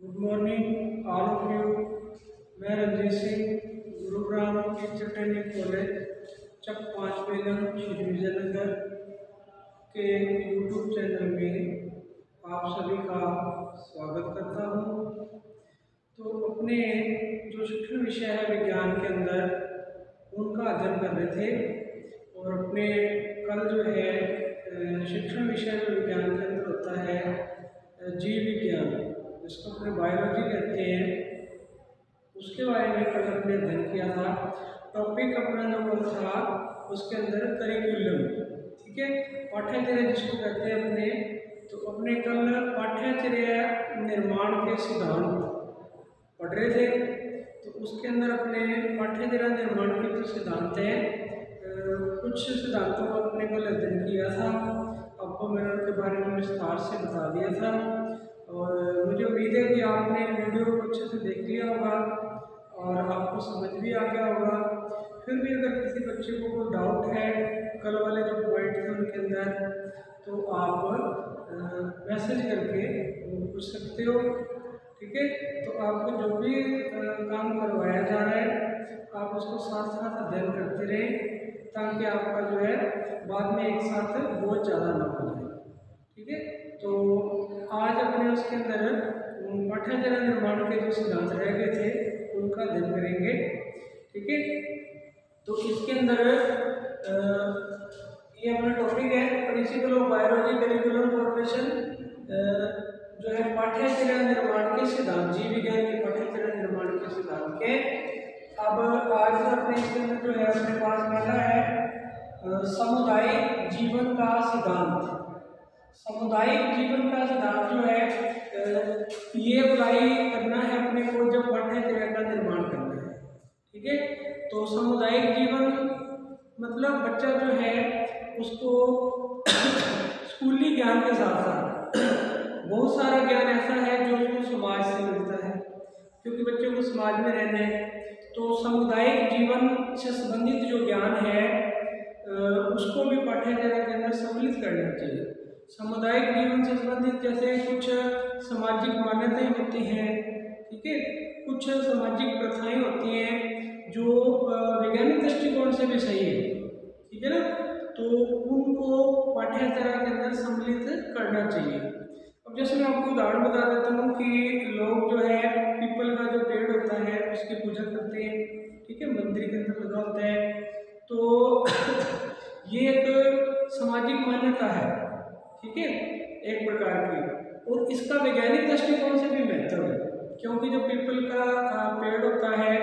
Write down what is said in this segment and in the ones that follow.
Good morning all of you मैं Ranjit Singh, Gurugram teacher training college Chak पाँच बेलम श्री विजयनगर के YouTube channel में आप सभी का स्वागत करता हूँ। तो अपने जो शिक्षण विषय है विज्ञान के अंदर, उनका अध्ययन कर रहे थे और अपने कल जो है शिक्षण विषय जो विज्ञान के अंदर होता है जीव विज्ञान। जिसको अपने बायोलॉजी कहते हैं। उसके बारे में कल अपने अध्ययन किया था। टॉपिक अपना जो कल था, उसके अंदर करिकुलम ठीक है? पाठ्यचर्या जिसको कहते हैं अपने तो अपने कल पाठ्यचर्या निर्माण के सिद्धांत पढ़ रहे थे। तो उसके अंदर अपने पाठ्यचर्या निर्माण के जो सिद्धांत हैं कुछ सिद्धांतों को अपने कल अध्ययन किया था। आपको मैंने उनके बारे में विस्तार से बता दिया था। और मुझे उम्मीद है कि आपने वीडियो को अच्छे से देख लिया होगा और आपको समझ भी आ गया होगा। फिर भी अगर किसी बच्चे को कोई डाउट है, कल वाले जो पॉइंट थे उनके अंदर तो आप मैसेज करके पूछ सकते हो, ठीक है? तो आपको जो भी काम करवाया जा रहा है, आप उसको साथ साथ अध्ययन करते रहें, ताकि आपका जो है, बाद में एक साथ बहुत ज़्यादा ना हो जाए, ठीक है? तो आज अपने उसके अंदर पाठ्यचर्या निर्माण के जो सिद्धांत रह गए थे, उनका अध्ययन करेंगे, ठीक है? तो इसके अंदर ये अपना टॉपिक है principle of biology curriculum formation जो है पाठ्यचर्या निर्माण के सिद्धांत, जीव विज्ञान के पाठ्यचर्या निर्माण के सिद्धांत के। अब, आज अपने इसके अंदर जो है, अपने पास पहला है समुदाय जीवन का सिद्धांत। सामुदायिक जीवन का सिद्धांत जो है ये अप्लाई करना है अपने को जब पाठ्यचर्या का निर्माण करना है। ठीक है? तो सामुदायिक जीवन मतलब बच्चा जो है, उसको स्कूली ज्ञान के साथ साथ बहुत सारा ज्ञान ऐसा है जो उसको समाज से मिलता है। क्योंकि बच्चों को समाज में रहना है तो सामुदायिक जीवन से संबंधित जो ज्ञान है उसको भी पाठ्यचर्या के अंदर सम्मिलित करना चाहिए। सामुदायिक जीवन से संबंधित जैसे कुछ सामाजिक मान्यताएँ होती हैं, ठीक है? कुछ सामाजिक प्रथाएँ होती हैं जो वैज्ञानिक दृष्टिकोण से भी सही है, ठीक है ना? तो उनको पाठ्यचर्या के अंदर सम्मिलित करना चाहिए। अब जैसे मैं आपको उदाहरण बता देता हूँ कि लोग जो है, पीपल का जो पेड़ होता है, उसकी पूजा करते हैं, ठीक है? मंदिर के अंदर लगा होता है। तो ये एक सामाजिक मान्यता है। ठीक है? एक प्रकार की। और इसका वैज्ञानिक दृष्टिकोण से भी महत्व है, क्योंकि जो पीपल का पेड़ होता है,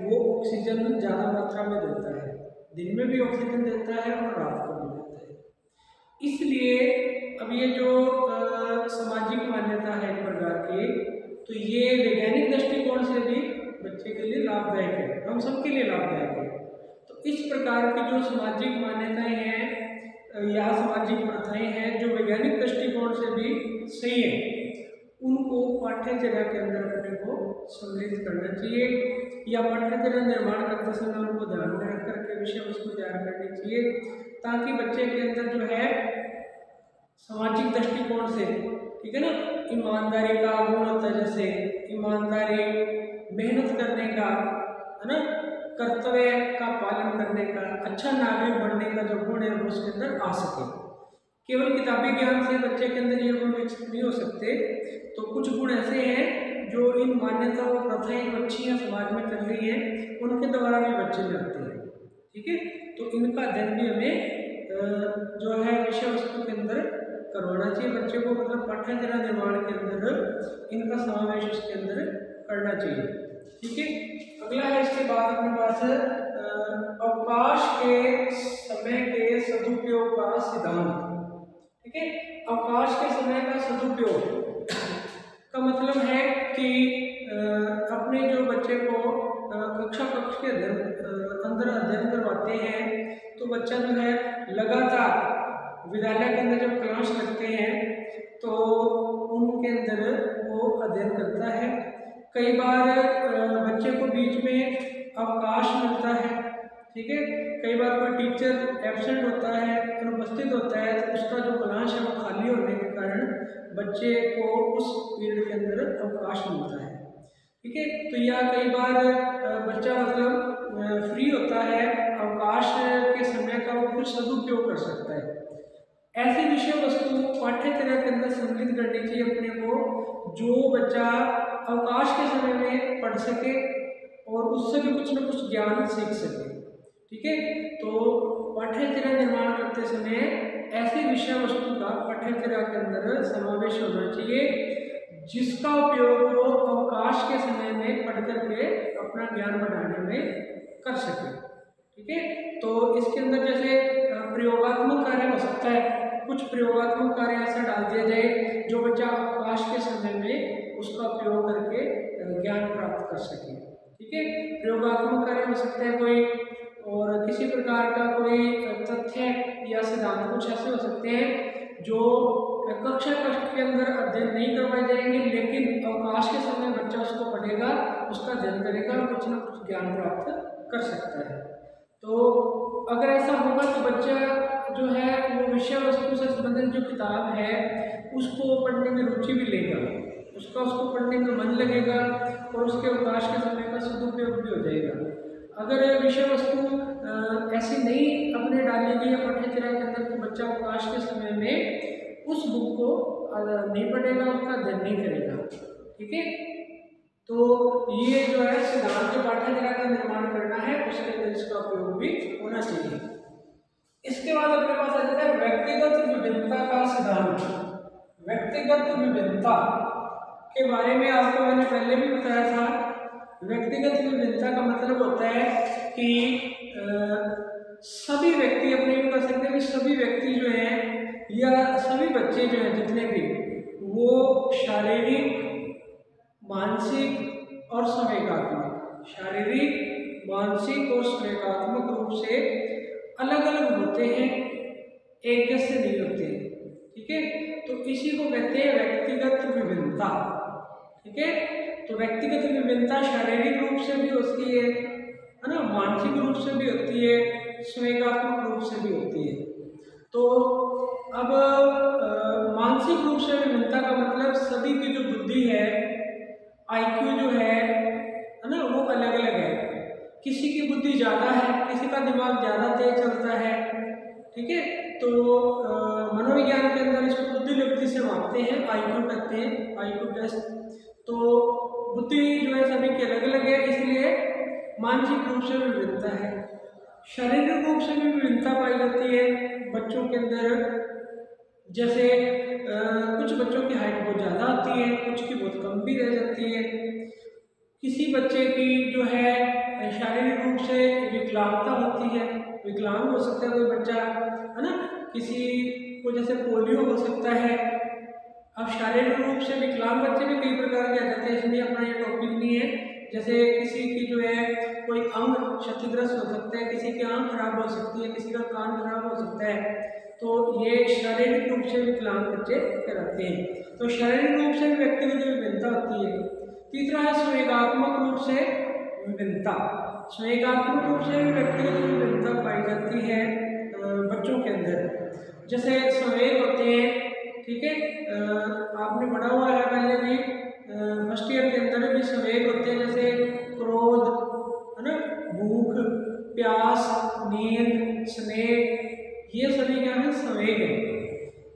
वो ऑक्सीजन ज़्यादा मात्रा में देता है। दिन में भी ऑक्सीजन देता है और रात को भी देता है। इसलिए अब ये जो सामाजिक मान्यता है एक प्रकार की तो ये वैज्ञानिक दृष्टिकोण से भी बच्चे के लिए लाभदायक है। हम सबके लिए लाभदायक है। तो इस प्रकार की जो सामाजिक मान्यताएँ हैं या सामाजिक प्रथाएँ हैं जो वैज्ञानिक दृष्टिकोण से भी सही है। उनको पाठ्यचर्या के अंदर अपने को सम्मिलित करना चाहिए, या पाठ्यचर्या निर्माण करते समय उनको ध्यान में रख करके विषय वस्तु तैयार करनी चाहिए, ताकि बच्चे के अंदर जो है सामाजिक दृष्टिकोण से, ठीक है ना, ईमानदारी का गुण जैसे, ईमानदारी, मेहनत करने का, है ना कर्तव्य का पालन करने का अच्छा नागरिक बनने का जो गुण है, वो उसके अंदर आ सके। केवल किताबी ज्ञान से बच्चे के अंदर ये गुण विकसित नहीं हो सकते। तो कुछ गुण ऐसे हैं, जो इन मान्यताओं और प्रथाएँ जो अच्छी हैं, समाज में चल रही हैं, उनके द्वारा भी बच्चे आते हैं। ठीक है? तो इनका अध्ययन भी हमें जो है विषय वस्तु के अंदर करवाना चाहिए। बच्चे को मतलब पाठ्यचर्या निर्माण के अंदर, इनका समावेश उसके अंदर करना चाहिए। ठीक है? अगला है, इसके बाद अपने पास अवकाश के समय के सदुपयोग का सिद्धांत। ठीक है? अवकाश के समय का सदुपयोग का मतलब है कि अपने जो बच्चे को कक्षा कक्ष के अंदर अध्ययन करवाते हैं तो बच्चा जो है लगातार विद्यालय के अंदर जब क्लास लगते हैं तो उनके अंदर वो अध्ययन करता है। कई बार बच्चे को बीच में अवकाश मिलता है, ठीक है? कई बार कोई टीचर एबसेंट होता है, अनुपस्थित होता है तो उसका जो क्लास है वो खाली होने के कारण बच्चे को उस पीरियड के अंदर अवकाश मिलता है, ठीक है? तो या कई बार बच्चा मतलब फ्री होता है, अवकाश के समय का वो कुछ सदुपयोग कर सकता है। ऐसी विषय वस्तु पाठ्यक्रम के अंदर सम्मिलित करनी चाहिए अपने को, जो बच्चा अवकाश के समय में पढ़ सके और उससे भी कुछ ना कुछ ज्ञान सीख सके, ठीक है? तो पाठ्यक्रम निर्माण करते समय ऐसी विषय वस्तु का पाठ्यक्रम के अंदर समावेश होना चाहिए, जिसका उपयोग वो अवकाश के समय में पढ़ करके अपना ज्ञान बढ़ाने में कर सके, ठीक है? तो इसके अंदर जैसे प्रयोगात्मक कार्य हो सकता है कुछ प्रयोगात्मक कार्य ऐसा डाल दिया जाए जो बच्चा अवकाश के समय में उसका उपयोग करके ज्ञान प्राप्त कर सके। ठीक है? प्रयोगात्मक कार्य हो सकता है कोई, और किसी प्रकार का कोई तथ्य या सिद्धांत कुछ ऐसे हो सकते हैं जो कक्षा कक्ष के अंदर अध्ययन नहीं करवाए जाएँगे, लेकिन अवकाश के समय बच्चा उसको पढ़ेगा, उसका अध्ययन करेगा और कुछ ना कुछ ज्ञान प्राप्त कर सकता है। तो अगर ऐसा होगा तो बच्चा जो है, वो विषय वस्तु से संबंधित जो किताब है, उसको पढ़ने में रुचि भी लेगा। उसका, उसको पढ़ने में मन लगेगा और उसके अवकाश के समय का सदुपयोग भी हो जाएगा। अगर विषय वस्तु ऐसी नहीं अपने डाली गई या पाठ्यचर्या के अंदर तो बच्चा अवकाश के समय में उस बुक को नहीं पढ़ेगा, उसका अध्ययन नहीं करेगा। ठीक है? तो ये जो है सिद्धांत जो पाठ्यचर्या का निर्माण करना है उसके अंदर इसका उपयोग भी होना चाहिए। इसके बाद अपने पास आ जाता है व्यक्तिगत विभिन्नता का सिद्धांत। व्यक्तिगत विभिन्नता के बारे में आपको मैंने पहले भी बताया था। व्यक्तिगत विभिन्नता का मतलब होता है कि आ, सभी व्यक्ति अपने कर सकते हैं कि सभी व्यक्ति जो हैं या सभी बच्चे जो हैं जितने भी वो शारीरिक मानसिक और संवेगात्मक शारीरिक, मानसिक और संवेगात्मक रूप से अलग अलग होते हैं, एक जैसे नहीं होते, ठीक है? तो इसी को कहते हैं व्यक्तिगत विभिन्नता, ठीक है? तो व्यक्तिगत विभिन्नता शारीरिक रूप से भी होती है है ना? मानसिक रूप से भी होती है स्वेगात्मक रूप से भी होती है। तो अब मानसिक रूप से विभिन्नता का मतलब सभी की जो आईक्यू जो है है ना, वो अलग अलग है। किसी की बुद्धि ज़्यादा है, किसी का दिमाग ज़्यादा तेज चलता है, ठीक है? तो मनोविज्ञान के अंदर इसको बुद्धि व्यक्ति से मापते हैं आईक्यू कहते हैं आईक्यू टेस्ट तो बुद्धि जो है सभी की अलग अलग है, इसलिए मानसिक रूप से भी विभिन्नता है। शारीरिक रूप से भी विभिन्नता पाई जाती है बच्चों के अंदर। जैसे कुछ बच्चों की हाइट बहुत ज़्यादा होती है, कुछ की बहुत कम भी रह जाती है। किसी बच्चे की जो है, शारीरिक रूप से विकलांगता होती है, विकलांग हो सकता है कोई बच्चा, है ना? किसी को जैसे पोलियो हो सकता है। अब शारीरिक रूप से विकलांग बच्चे भी कई प्रकार के आ जाते हैं, इसलिए अपना ये टॉपिक नहीं है। जैसे किसी की जो है, कोई अंग क्षतिग्रस्त हो सकता है, किसी की आँख खराब हो सकती है, किसी का कान खराब हो सकता है। तो ये शारीरिक रूप से विकलांग बच्चे कहलाते हैं। तो शारीरिक रूप से भी जो विभिन्नता होती है, तीसरा है स्वेगात्मक रूप से विभिन्नता। स्वेगात्मक रूप से व्यक्तिगत विभिन्नता पाई जाती है बच्चों के अंदर। जैसे स्वेग होते हैं, ठीक है आपने पढ़ा हुआ है पहले भी फ़र्स्ट ईयर के अंदर भी संवेग होते हैं, जैसे क्रोध, है ना? भूख, प्यास, नींद, स्नेह ये सभी क्या है संवेग है।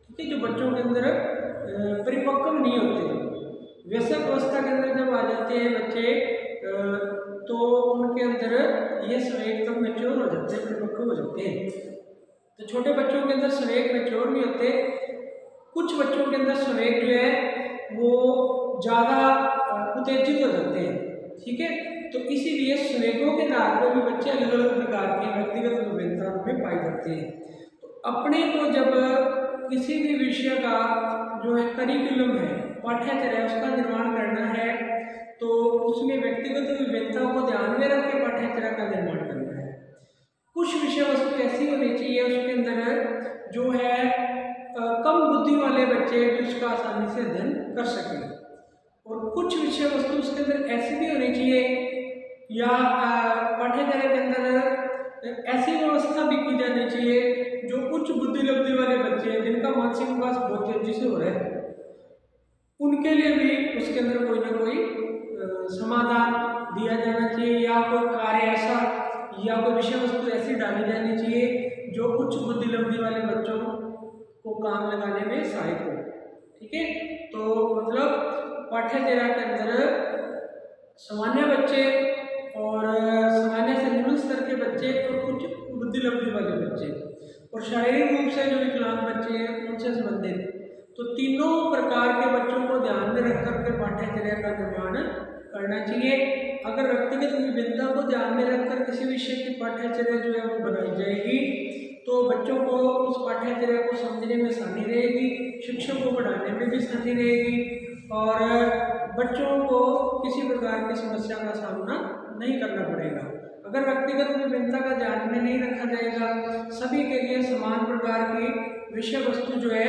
ठीक है, जो बच्चों के अंदर परिपक्व नहीं होते। व्यसक अवस्था के अंदर जब आ जाते हैं बच्चे तो उनके अंदर ये संवेग तब मेच्योर हो जाते हैं, परिपक्व हो जाते हैं। तो छोटे बच्चों के अंदर संवेग मेच्योर नहीं होते। कुछ बच्चों के अंदर संवेग जो है, वो ज़्यादा उत्तेजित हो जाते हैं। ठीक है तो इसीलिए संवेगों के आधार पर भी बच्चे अलग अलग प्रकार के व्यक्तिगत विभिन्नता में पाए जाते हैं। अपने को जब किसी भी विषय का जो है करिकुलम है पाठ्यचर्या उसका निर्माण करना है तो उसमें व्यक्तिगत विभिन्नता को ध्यान में रख के पाठ्यचर्या का निर्माण करना है। कुछ विषय वस्तु ऐसी होनी चाहिए, उसके अंदर जो है कम बुद्धि वाले बच्चे भी उसका आसानी से अध्ययन कर सकें। और कुछ विषय वस्तु उसके अंदर ऐसी भी होनी चाहिए या पाठ्यचर्या के अंदर ऐसी व्यवस्था भी की जानी चाहिए जो उच्च बुद्धि लब्धि वाले बच्चे हैं, जिनका मानसिक विकास बहुत तेज़ी से हो रहा है, उनके लिए भी उसके अंदर कोई ना कोई समाधान दिया जाना चाहिए या कोई कार्य ऐसा या कोई विषय वस्तु ऐसी डाली जानी चाहिए जो उच्च बुद्धि लब्धि वाले बच्चों को काम लगाने में सहायक हो। ठीक है? तो मतलब पाठ्यचर्या के अंदर सामान्य बच्चे और सामान्य से निम्न स्तर के बच्चे और कुछ बुद्धि लब्धि वाले बच्चे। और शारीरिक रूप से जो विकलांग बच्चे हैं, उनसे संबंधित। तो तीनों प्रकार के बच्चों को ध्यान में रख करके पाठ्यचर्या का निर्माण करना चाहिए। अगर व्यक्तिगत विभिन्नता को ध्यान में रखकर किसी विषय की पाठ्यचर्या जो है वो बनाई जाएगी तो बच्चों को उस पाठ्यचर्या को समझने में आसानी रहेगी, शिक्षक को पढ़ाने में भी आसानी रहेगी। और, बच्चों को किसी प्रकार की समस्या का सामना नहीं करना पड़ेगा। अगर व्यक्तिगत विभिन्नता का ध्यान में नहीं रखा जाएगा, सभी के लिए समान प्रकार की विषय वस्तु जो है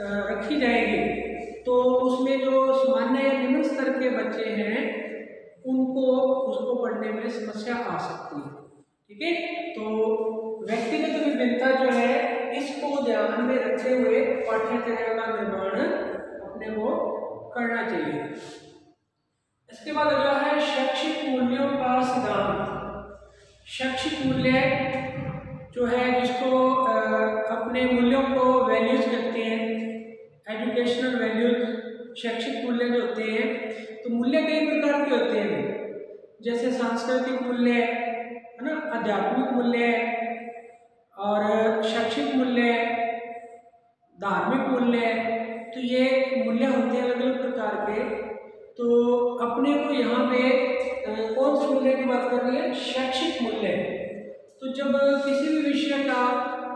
रखी जाएगी। तो उसमें जो सामान्य या निम्न स्तर के बच्चे हैं, उनको, उसको पढ़ने में समस्या आ सकती है। ठीक है? तो व्यक्तिगत विभिन्नता जो है, इसको ध्यान में रखते हुए पाठ्यचर्या का निर्माण अपने को करना चाहिए। इसके बाद अगला है शैक्षिक मूल्यों का सिद्धांत। शैक्षिक मूल्य जो है, जिसको अपने मूल्यों को वैल्यूज़ कहते हैं एजुकेशनल वैल्यूज़ शैक्षिक मूल्य जो होते हैं तो मूल्य कई प्रकार के होते हैं। जैसे सांस्कृतिक मूल्य है ना, आध्यात्मिक मूल्य है, और शैक्षिक मूल्य धार्मिक मूल्य तो ये मूल्य होते हैं अलग अलग प्रकार के। तो अपने को यहाँ पे कौन से मूल्य की बात कर रही है? शैक्षिक मूल्य। तो जब किसी भी विषय का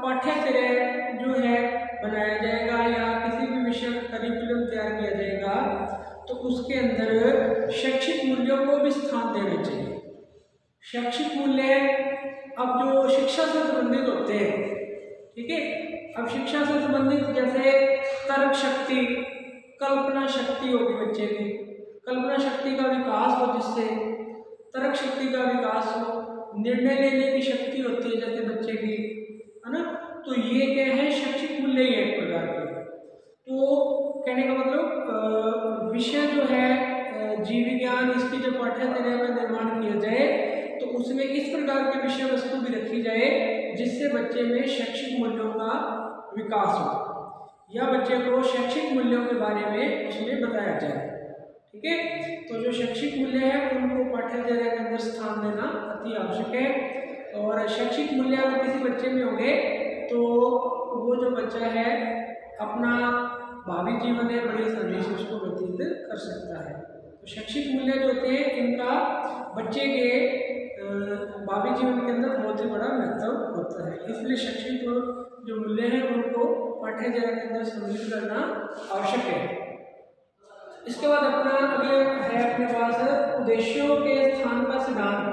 पाठ्यचर्या जो है बनाया जाएगा या किसी भी विषय का करिकुलम तैयार किया जाएगा तो उसके अंदर शैक्षिक मूल्यों को भी स्थान देना चाहिए। शैक्षिक मूल्य अब जो शिक्षा से संबंधित होते हैं, ठीक है? अब शिक्षा से संबंधित जैसे तर्क शक्ति, कल्पना शक्ति होगी बच्चे की। कल्पना शक्ति का विकास हो जिससे, तर्क शक्ति का विकास हो, निर्णय लेने की शक्ति होती है जैसे बच्चे की है ना? तो ये क्या है? शैक्षिक मूल्य ही एक प्रकार के। तो कहने का मतलब विषय जो है जीव विज्ञान, इसकी जो पाठ्यचर्या का निर्माण किया जाए तो उसमें इस प्रकार के विषय वस्तु भी रखी जाए, जिससे बच्चे में शैक्षिक मूल्यों का विकास हो, या बच्चे को शैक्षिक मूल्यों के बारे में उसमें बताया जाए। ठीक है? तो जो शैक्षिक मूल्य है, उनको पाठ्यचर्या के अंदर स्थान देना अति आवश्यक है। और शैक्षिक मूल्य अगर किसी बच्चे में होंगे तो वो जो बच्चा है, अपना भावी जीवन है बड़ी आसानी से उसको व्यतीत कर सकता है। तो शैक्षिक मूल्य जो होते हैं, इनका बच्चे के भावी जीवन के अंदर बहुत ही बड़ा महत्व होता है। इसलिए शैक्षिक जो मूल्य हैं, उनको पाठ्यचर्या के अंदर सम्मिलित करना आवश्यक है। इसके बाद अपना अगले है अपने पास उद्देश्यों के स्थान का सिद्धांत।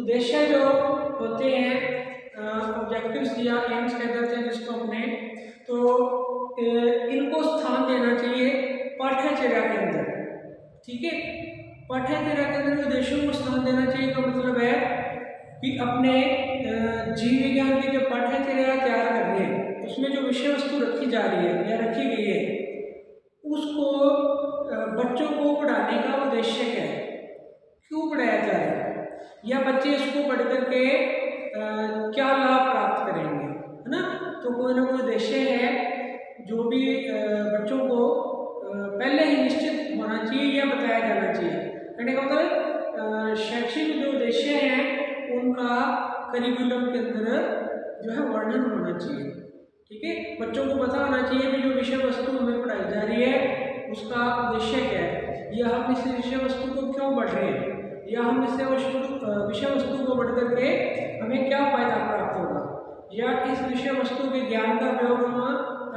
उद्देश्य जो होते हैं ऑब्जेक्टिव्स या एम्स कह देते हैं जिसको अपने। तो इनको स्थान देना चाहिए पाठ्यचर्या के अंदर। ठीक है? पाठ्यचर्या के अंदर उद्देश्यों को स्थान देना चाहिए का मतलब है कि अपने जीव विज्ञान की जो पाठ्यचर्या तैयार कर रहे हैं, उसमें जो विषय वस्तु रखी जा रही है या रखी गई है उसको बच्चों को पढ़ाने का उद्देश्य क्या है। क्यों पढ़ाया जा रहा है? या बच्चे इसको पढ़ करके क्या लाभ प्राप्त करेंगे? है ना? तो कोई ना कोई उद्देश्य है, जो भी बच्चों को पहले ही निश्चित होना चाहिए या बताया जाना चाहिए। कहने का मतलब शैक्षिक जो उद्देश्य हैं, उनका करिकुलम के अंदर जो है वर्णन होना चाहिए। ठीक है? बच्चों को पता होना चाहिए कि जो विषय वस्तु हमें पढ़ाई जा रही है, उसका उद्देश्य क्या है? या हम इस विषय वस्तु को क्यों पढ़ रहे हैं? या हम इससे विषय वस्तु को बढ़ करके हमें क्या फ़ायदा प्राप्त होगा? या इस विषय वस्तु के ज्ञान का प्रयोग हम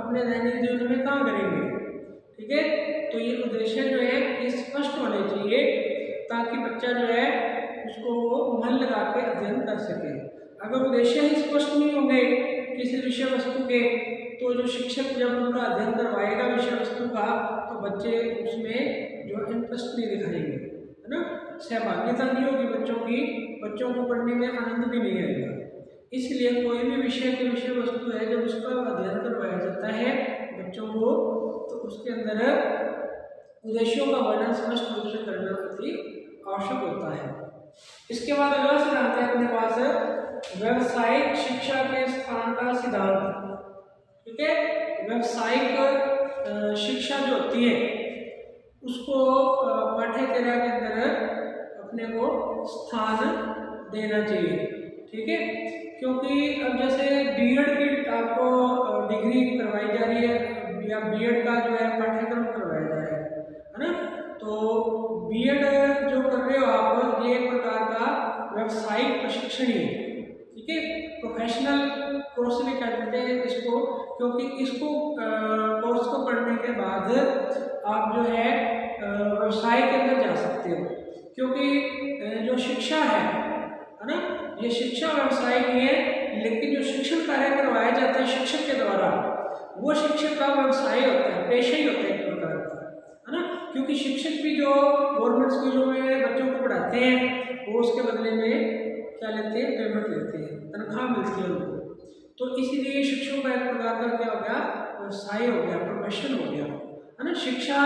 अपने दैनिक जीवन में कहाँ करेंगे? ठीक है? तो ये उद्देश्य जो है, ये स्पष्ट होने चाहिए, ताकि बच्चा जो है, उसको मन लगा के अध्ययन कर सके। अगर उद्देश्य ही स्पष्ट नहीं होंगे किसी विषय वस्तु के तो जो शिक्षक जब उनका अध्ययन करवाएगा विषय वस्तु का तो बच्चे उसमें जो इंटरेस्ट नहीं दिखाएँगे, है ना? सहभाग्यता नहीं होगी बच्चों की, बच्चों को पढ़ने में आनंद भी नहीं आएगा। इसलिए कोई भी विषय की विषय वस्तु है, जब उसका अध्ययन करवाया जाता है बच्चों को तो उसके अंदर उद्देश्यों का वर्णन स्पष्ट रूप से करना अति आवश्यक होता है। इसके बाद अगला सिद्धांत है अपने पास व्यवसायिक शिक्षा के स्थान का सिद्धांत। ठीक है? व्यवसायिक शिक्षा जो होती है, उसको पाठ्यक्रम के अंदर अपने को स्थान देना चाहिए। ठीक है? क्योंकि अब जैसे बीएड की आपको डिग्री करवाई जा रही है या बीएड का जो है पाठ्यक्रम करवाया जा रहा है है ना? तो बीएड जो कर रहे हो आप, ये एक प्रकार का व्यवसायिक प्रशिक्षण ही ठीक है प्रोफेशनल कोर्स भी कहते हैं इसको? क्योंकि इसको कोर्स को पढ़ने के बाद आप जो है व्यवसाय के अंदर जा सकते हो। क्योंकि जो शिक्षा है है ना? ये शिक्षा व्यवसाय की है, लेकिन जो शिक्षण कार्य करवाया जाता है शिक्षक के द्वारा, वो शिक्षक का व्यवसाय होता है, पेशा ही होता है एक प्रकार का, है ना? क्योंकि शिक्षक भी जो गवर्नमेंट स्कूलों में बच्चों को पढ़ाते हैं, वो उसके बदले में क्या लेते हैं पेमेंट लेते हैं। तनख्वाह मिलती है उनको। तो इसीलिए शिक्षकों का एक प्रकार का क्या हो गया? व्यवसाय हो गया प्रोफेशन हो गया। है ना? शिक्षा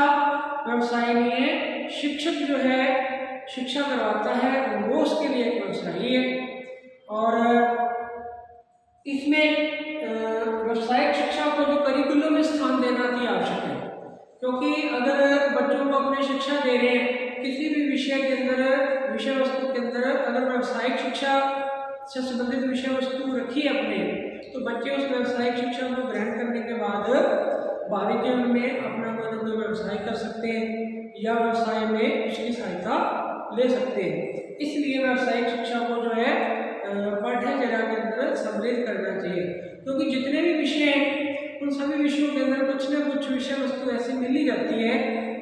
व्यवसाय नहीं है, शिक्षक जो है, शिक्षा करवाता है, वो उसके लिए एक व्यवसाय है और इसमें व्यवसायिक शिक्षा को जो करिकुलम में स्थान देना भी आवश्यक है। क्योंकि अगर बच्चों को अपने शिक्षा दे रहे हैं किसी भी विषय के अंदर, विषय वस्तु के अंदर अगर व्यवसायिक शिक्षा से संबंधित विषय वस्तु रखी अपने। तो बच्चे उस व्यावसायिक शिक्षा को ग्रहण करने के बाद भावी जीवन में अपना कोई ना व्यवसाय कर सकते हैं या व्यवसाय में उसकी सहायता ले सकते हैं। इसलिए व्यावसायिक शिक्षा को जो है पाठ्यचर्या के अंदर सम्मिलित करना चाहिए। क्योंकि जितने भी विषय हैं, उन सभी विषयों के अंदर कुछ न कुछ विषय वस्तु ऐसी मिली जाती है,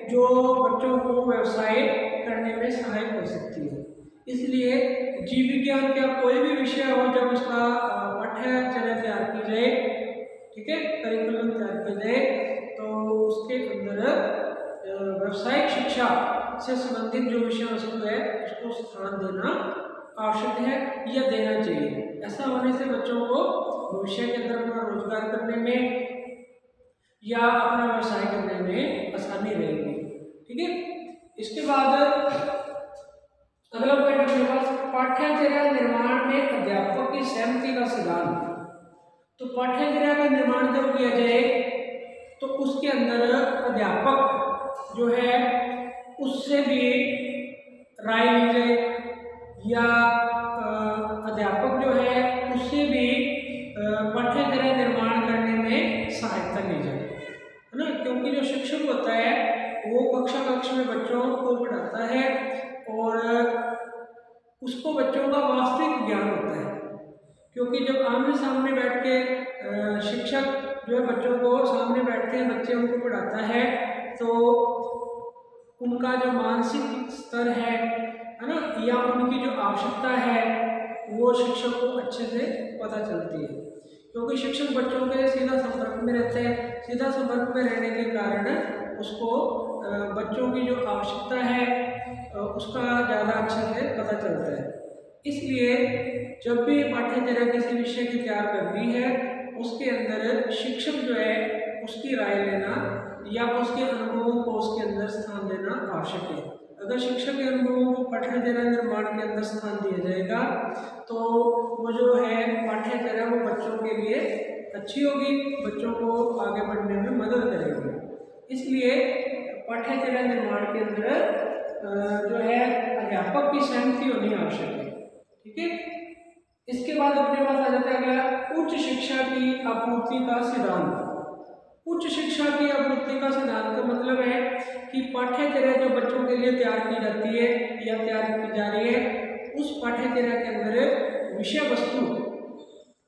जो बच्चों को व्यवसाय करने में सहायक हो सकती है। इसलिए जीव विज्ञान का कोई भी विषय हो जब उसका पाठ्यचर्या तैयार की जाए, ठीक है करिकुलम तैयार किया जाए तो उसके अंदर व्यावसायिक शिक्षा से संबंधित जो विषय वस्तु है, उसको स्थान देना आवश्यक है या देना चाहिए। ऐसा होने से बच्चों को भविष्य के अंदर अपना रोज़गार करने में या अपना व्यवसाय करने में आसानी रहेगी। ठीक है? इसके बाद अगला पॉइंट अपने पास पाठ्यचर्या निर्माण में अध्यापक की सहमति का सिद्धांत। तो पाठ्यचर्या का निर्माण जब किया जाए तो उसके अंदर अध्यापक जो है, उससे भी राय ली जाए। या अध्यापक जो है, उससे भी पाठ्यचर्या निर्माण करने में सहायता ली जाए। है ना? क्योंकि जो शिक्षक होता है, वो कक्षा कक्ष में बच्चों को पढ़ाता है उसको बच्चों का वास्तविक ज्ञान होता है। क्योंकि जब आमने सामने बैठ के शिक्षक जो है बच्चों को सामने बैठते हैं बच्चे उनको पढ़ाता है तो उनका जो मानसिक स्तर है है ना, या उनकी जो आवश्यकता है, वो शिक्षक को अच्छे से पता चलती है। क्योंकि शिक्षक बच्चों के सीधा संपर्क में रहते हैं, सीधा संपर्क में रहने के कारण उसको बच्चों की जो आवश्यकता है उसका ज़्यादा अच्छे से पता चलता है। इसलिए जब भी पाठ्यचर्या किसी विषय की तैयार करनी है, उसके अंदर शिक्षक जो है, उसकी राय लेना या उसके अनुभवों को उसके अंदर स्थान देना आवश्यक है। अगर शिक्षक के अनुभवों को पाठ्यचर्या निर्माण के अंदर स्थान दिया जाएगा तो वो जो है पाठ्यचर्या वो बच्चों के लिए अच्छी होगी, बच्चों को आगे बढ़ने में मदद करेगी। इसलिए पाठ्यचर्या निर्माण के अंदर जो है अध्यापक की सहमति होनी आवश्यक है, ठीक है? इसके बाद अपने पास आ जाता है अगला, उच्च शिक्षा की आपूर्ति का सिद्धांत। उच्च शिक्षा की आपूर्ति का सिद्धांत का मतलब है कि पाठ्यचर्या जो बच्चों के लिए तैयार की जाती है या तैयार की जा रही है, उस पाठ्यचर्या के अंदर विषय वस्तु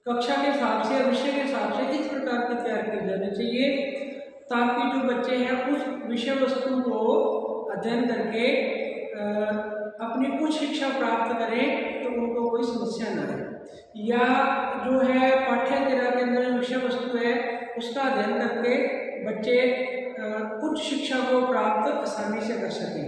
कक्षा के हिसाब से विषय के हिसाब से इस प्रकार की तैयार की जानी चाहिए। ताकि जो बच्चे हैं उस विषय वस्तु को अध्ययन करके अपनी उच्च शिक्षा प्राप्त करें तो उनको कोई समस्या न आए या जो है पाठ्यचर्या के अंदर जो विषय वस्तु है, उसका अध्ययन करके बच्चे उच्च शिक्षा को प्राप्त आसानी से कर सकें।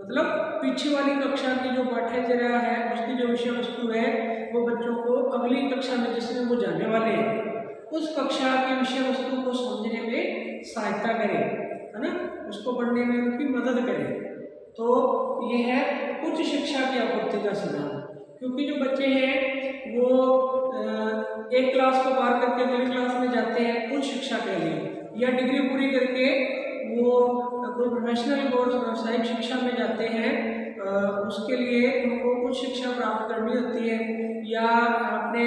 मतलब पीछे वाली कक्षा की जो पाठ्यचर्या है, उसकी जो विषय वस्तु है, वो बच्चों को अगली कक्षा में, जिसमें वो जाने वाले हैं, उस कक्षा की विषय वस्तु को समझने में सहायता करे, है ना? उसको पढ़ने में उनकी मदद करे। तो ये है उच्च शिक्षा की आपूर्ति का सिद्धांत। क्योंकि जो बच्चे हैं, वो एक क्लास को पार करके अगली क्लास में जाते हैं उच्च शिक्षा के लिए, या डिग्री पूरी करके वो कोई प्रोफेशनल कोर्स व्यावसायिक शिक्षा में जाते हैं उसके लिए उनको उच्च शिक्षा प्राप्त करनी होती है, या अपने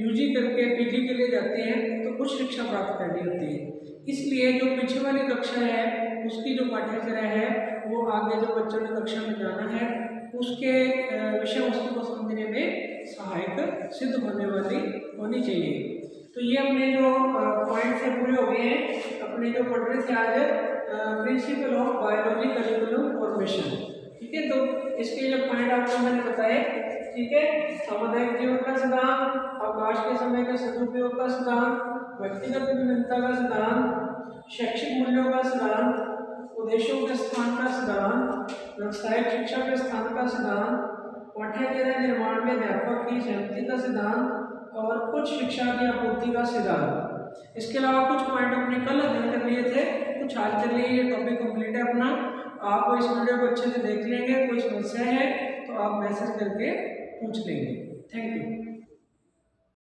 यूजी करके पीजी के लिए जाते हैं तो कुछ शिक्षा प्राप्त करनी होती है। इसलिए जो पीछे वाली कक्षा है, उसकी जो पाठ्यक्रम है, वो आगे जो बच्चों ने कक्षा में जाना है, उसके विषय वस्तु को समझने में सहायक सिद्ध होने वाली होनी चाहिए। तो ये अपने जो पॉइंट से पूरे हो गए हैं, अपने जो पढ़ रहे थे आज principle of biology curriculum formation ठीक है तो इसके जो पॉइंट आपको मैंने बताए ठीक है? सामुदायिक जीवन का सिद्धांत अवकाश के समय के सदुपयोग का सिद्धांत व्यक्तिगत विभिन्नता का सिद्धांत शैक्षिक मूल्यों का सिद्धांत उद्देश्यों के स्थान का सिद्धांत व्यावसायिक शिक्षा के स्थान का सिद्धांत पाठ्यक्रम निर्माण में अध्यापक की सहमति का सिद्धांत और कुछ शिक्षा की आपूर्ति का सिद्धांत इसके अलावा कुछ पॉइंट अपने कल अध्ययन कर लिए थे, कुछ आज कर लिए ये टॉपिक कंप्लीट है अपना। आप इस वीडियो को अच्छे से देख लेंगे, कोई समस्या है तो आप मैसेज करके पूछ लेंगे थैंक यू